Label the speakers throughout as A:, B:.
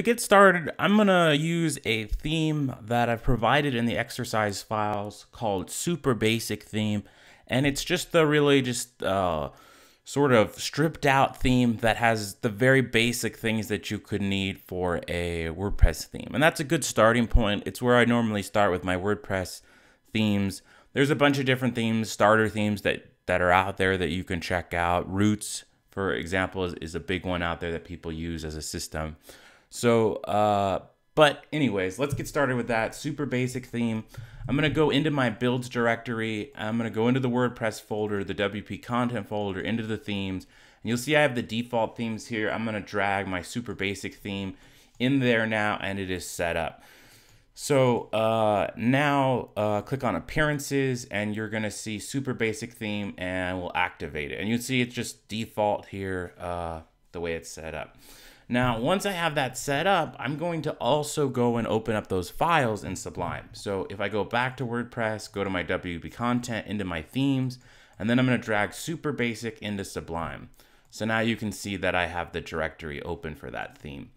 A: To get started, I'm gonna use a theme that I've provided in the exercise files called Super Basic Theme. And it's just the really just uh, sort of stripped out theme that has the very basic things that you could need for a WordPress theme. And that's a good starting point. It's where I normally start with my WordPress themes. There's a bunch of different themes, starter themes that, that are out there that you can check out. Roots, for example, is, is a big one out there that people use as a system. So, uh, but anyways, let's get started with that super basic theme. I'm going to go into my builds directory. I'm going to go into the WordPress folder, the WP content folder, into the themes. And you'll see I have the default themes here. I'm going to drag my super basic theme in there now and it is set up. So uh, now uh, click on appearances and you're gonna see super basic theme and we'll activate it. And you'll see it's just default here, uh, the way it's set up. Now, once I have that set up, I'm going to also go and open up those files in Sublime. So if I go back to WordPress, go to my WP content, into my themes, and then I'm gonna drag super basic into Sublime. So now you can see that I have the directory open for that theme.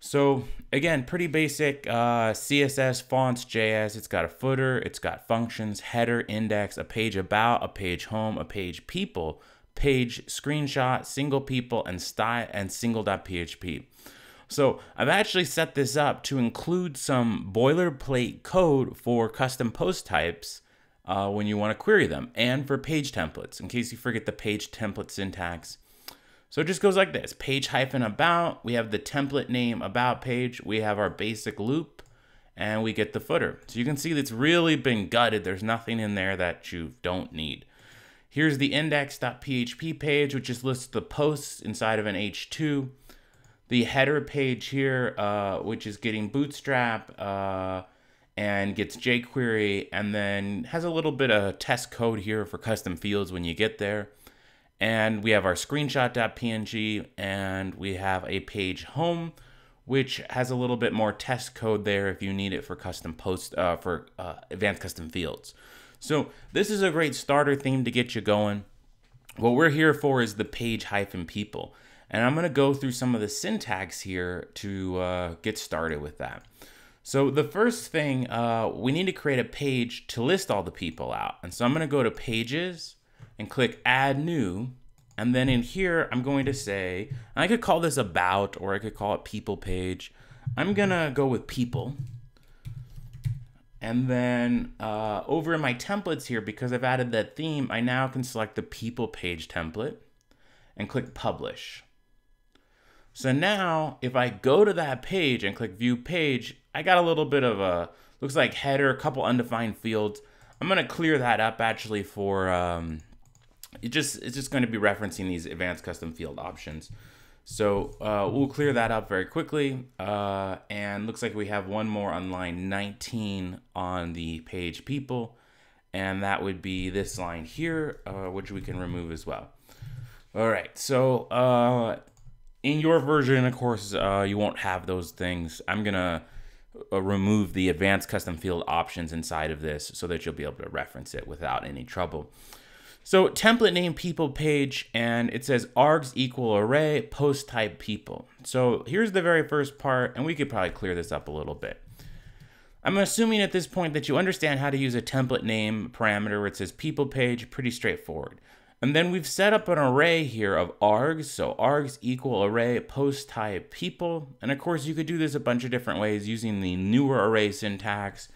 A: So again, pretty basic uh, CSS fonts, JS. It's got a footer, it's got functions, header, index, a page about, a page home, a page people, page screenshot, single people, and style and single.php. So I've actually set this up to include some boilerplate code for custom post types uh, when you want to query them and for page templates in case you forget the page template syntax. So it just goes like this, page hyphen about, we have the template name about page, we have our basic loop, and we get the footer. So you can see it's really been gutted. There's nothing in there that you don't need. Here's the index.php page, which just lists the posts inside of an H2. The header page here, uh, which is getting Bootstrap uh, and gets jQuery, and then has a little bit of test code here for custom fields when you get there. And we have our screenshot.png and we have a page home, which has a little bit more test code there if you need it for custom post, uh, for uh, advanced custom fields. So this is a great starter theme to get you going. What we're here for is the page hyphen people. And I'm going to go through some of the syntax here to uh, get started with that. So the first thing, uh, we need to create a page to list all the people out. And so I'm going to go to pages, and click add new. And then in here, I'm going to say, I could call this about, or I could call it people page. I'm gonna go with people. And then uh, over in my templates here, because I've added that theme, I now can select the people page template and click publish. So now if I go to that page and click view page, I got a little bit of a, looks like header, a couple undefined fields. I'm gonna clear that up actually for um, it just it's just going to be referencing these advanced custom field options. So uh, we'll clear that up very quickly. Uh, and looks like we have one more on line 19 on the page people. And that would be this line here, uh, which we can remove as well. All right, so uh, in your version, of course, uh, you won't have those things. I'm gonna uh, remove the advanced custom field options inside of this so that you'll be able to reference it without any trouble. So template name people page, and it says args equal array post type people. So here's the very first part, and we could probably clear this up a little bit. I'm assuming at this point that you understand how to use a template name parameter where it says people page, pretty straightforward. And then we've set up an array here of args, so args equal array post type people. And of course you could do this a bunch of different ways using the newer array syntax,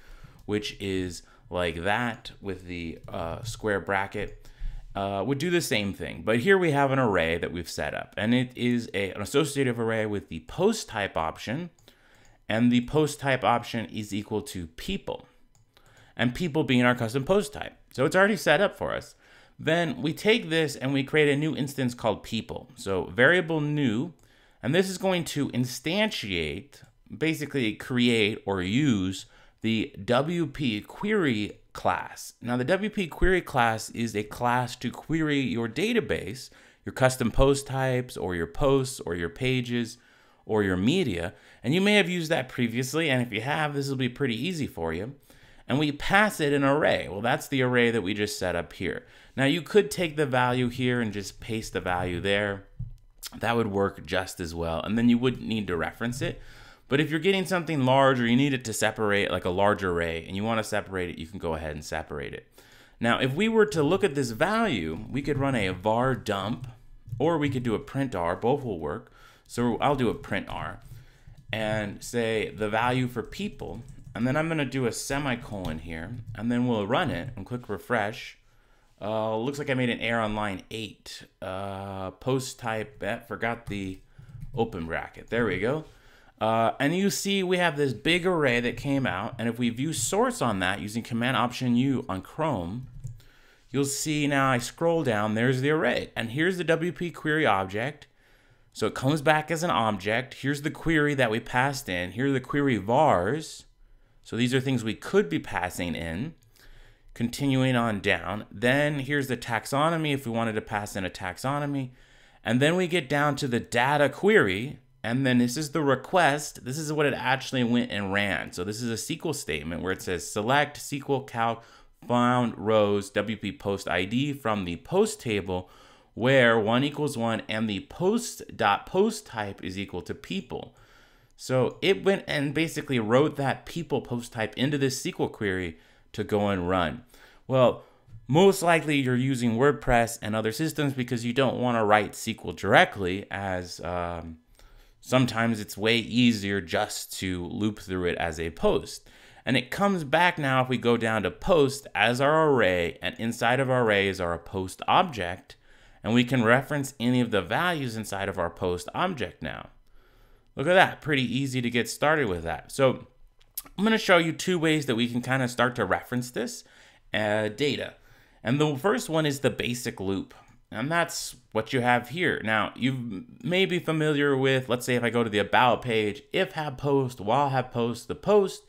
A: which is like that with the uh, square bracket uh, would do the same thing. But here we have an array that we've set up, and it is a, an associative array with the post type option, and the post type option is equal to people, and people being our custom post type. So it's already set up for us. Then we take this and we create a new instance called people. So variable new, and this is going to instantiate, basically create or use the WP query class. Now the WP query class is a class to query your database, your custom post types or your posts or your pages or your media. And you may have used that previously. And if you have, this will be pretty easy for you. And we pass it an array. Well, that's the array that we just set up here. Now you could take the value here and just paste the value there. that would work just as well. And then you wouldn't need to reference it. But if you're getting something large or you need it to separate like a large array and you want to separate it, you can go ahead and separate it. Now, if we were to look at this value, we could run a var dump or we could do a print r, both will work. So I'll do a print r and say the value for people, and then I'm going to do a semicolon here, and then we'll run it and click refresh. Uh, looks like I made an error on line 8. Uh, post type, eh, forgot the open bracket. There we go. Uh, and you see we have this big array that came out, and if we view source on that using Command Option U on Chrome, you'll see now I scroll down, there's the array. And here's the WP query object. So it comes back as an object. Here's the query that we passed in. Here are the query vars. So these are things we could be passing in. Continuing on down. Then here's the taxonomy if we wanted to pass in a taxonomy. And then we get down to the data query. And then this is the request. This is what it actually went and ran. So this is a SQL statement where it says select SQL calc found rows WP post ID from the post table where one equals one and the post dot post type is equal to people. So it went and basically wrote that people post type into this SQL query to go and run. Well, most likely you're using WordPress and other systems because you don't want to write SQL directly as um, sometimes it's way easier just to loop through it as a post. And it comes back now if we go down to post as our array and inside of our array is our post object and we can reference any of the values inside of our post object now. Look at that, pretty easy to get started with that. So I'm gonna show you two ways that we can kind of start to reference this uh, data. And the first one is the basic loop. And that's what you have here. Now, you may be familiar with, let's say if I go to the about page, if have post, while have post, the post,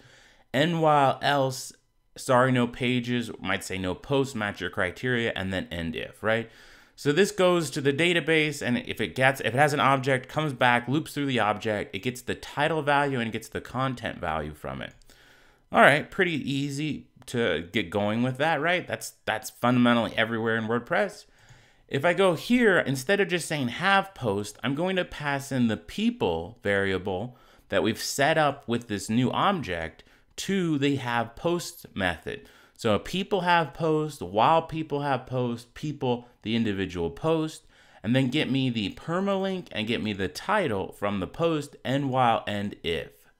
A: and while else, sorry, no pages, might say no post, match your criteria, and then end if, right? So this goes to the database, and if it gets, if it has an object, comes back, loops through the object, it gets the title value and gets the content value from it. All right, pretty easy to get going with that, right? That's that's fundamentally everywhere in WordPress. If I go here, instead of just saying have post, I'm going to pass in the people variable that we've set up with this new object to the have post method. So people have post, while people have post, people, the individual post, and then get me the permalink and get me the title from the post and while and if.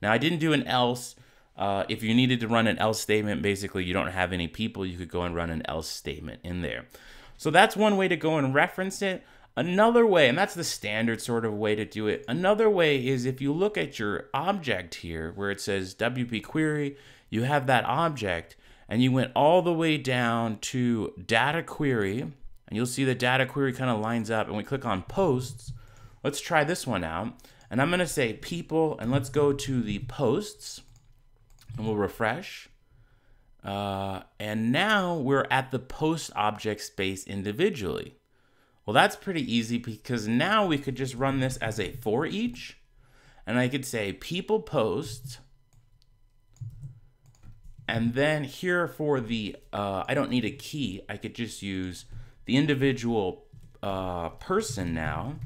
A: Now I didn't do an else. Uh, if you needed to run an else statement, basically you don't have any people, you could go and run an else statement in there. So that's one way to go and reference it. Another way, and that's the standard sort of way to do it. Another way is if you look at your object here where it says WP query, you have that object and you went all the way down to data query, and you'll see the data query kind of lines up, and we click on posts. Let's try this one out. And I'm going to say people, and let's go to the posts, and we'll refresh. Uh, and now we're at the post object space individually. Well, that's pretty easy because now we could just run this as a for each. And I could say people posts and then here for the, uh, I don't need a key. I could just use the individual uh, person now.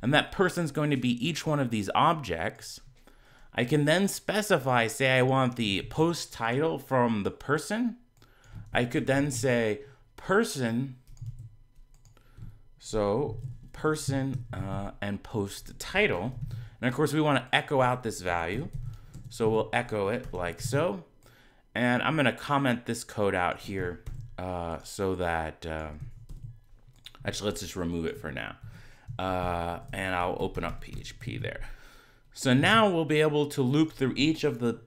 A: And that person's going to be each one of these objects. I can then specify, say I want the post title from the person. I could then say person, so person uh, and post title. And of course we want to echo out this value. So we'll echo it like so. And I'm going to comment this code out here uh, so that, uh, actually, let's just remove it for now. Uh, and I'll open up PHP there. So now we'll be able to loop through each of the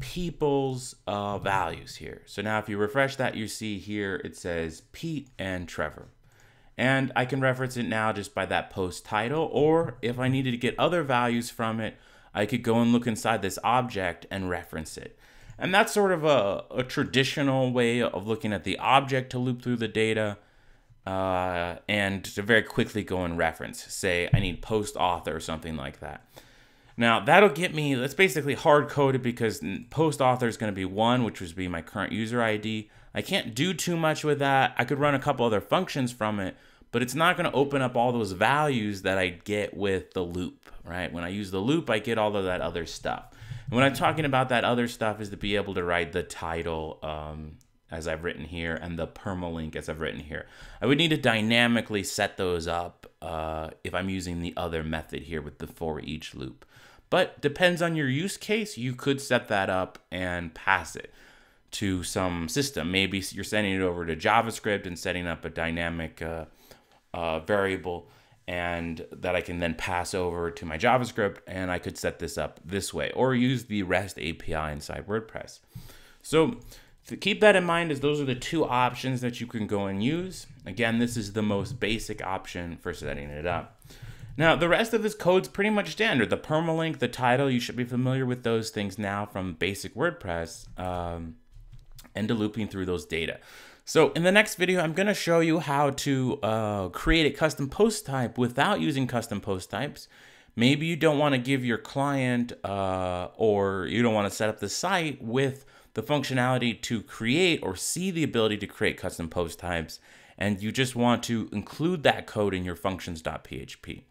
A: people's uh, values here. So now if you refresh that, you see here it says Pete and Trevor. And I can reference it now just by that post title, or if I needed to get other values from it, I could go and look inside this object and reference it. And that's sort of a, a traditional way of looking at the object to loop through the data uh, and to very quickly go and reference. Say, I need post author or something like that. Now, that'll get me, that's basically hard coded because post author is going to be one, which would be my current user ID. I can't do too much with that. I could run a couple other functions from it, but it's not going to open up all those values that I get with the loop, right? When I use the loop, I get all of that other stuff. And when I'm talking about that other stuff is to be able to write the title um, as I've written here and the permalink as I've written here. I would need to dynamically set those up uh, if I'm using the other method here with the for each loop. But depends on your use case, you could set that up and pass it to some system. Maybe you're sending it over to JavaScript and setting up a dynamic uh, uh, variable and that I can then pass over to my JavaScript and I could set this up this way or use the REST API inside WordPress. So to keep that in mind as those are the two options that you can go and use. Again, this is the most basic option for setting it up. Now, the rest of this code's pretty much standard. The permalink, the title, you should be familiar with those things now from basic WordPress um, and to looping through those data. So in the next video, I'm going to show you how to uh, create a custom post type without using custom post types. Maybe you don't want to give your client uh, or you don't want to set up the site with the functionality to create or see the ability to create custom post types and you just want to include that code in your functions.php.